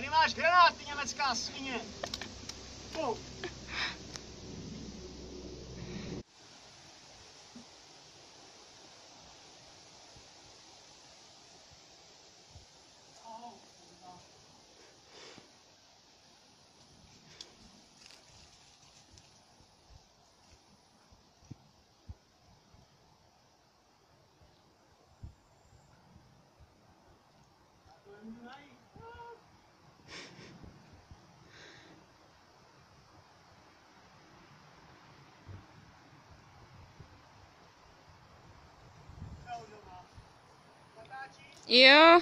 Tady máš granát, ty německá svině. Bum. Yeah.